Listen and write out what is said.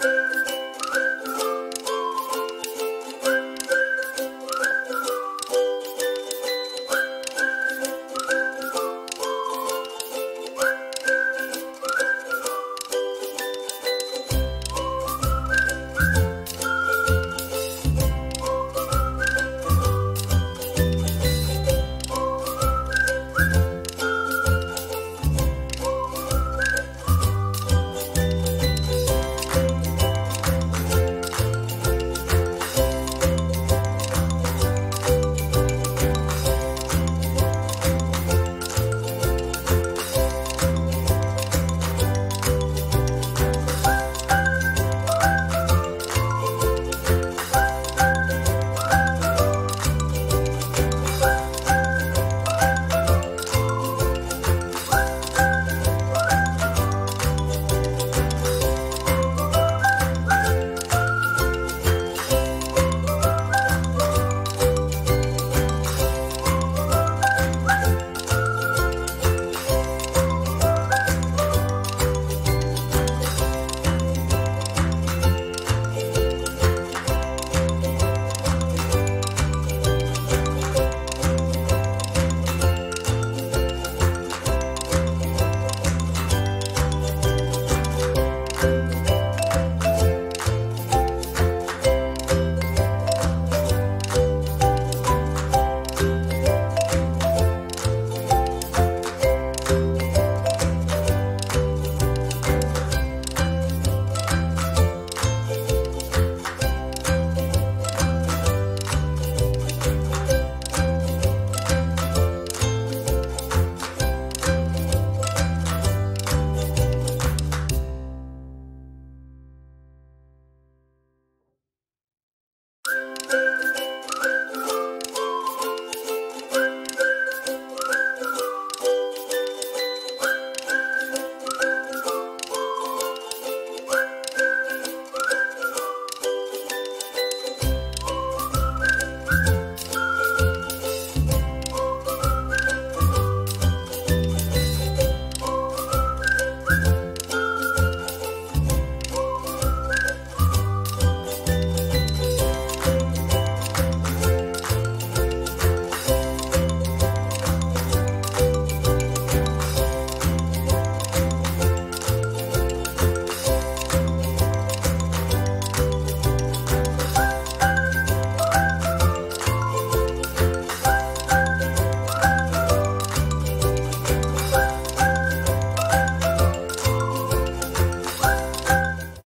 Bye.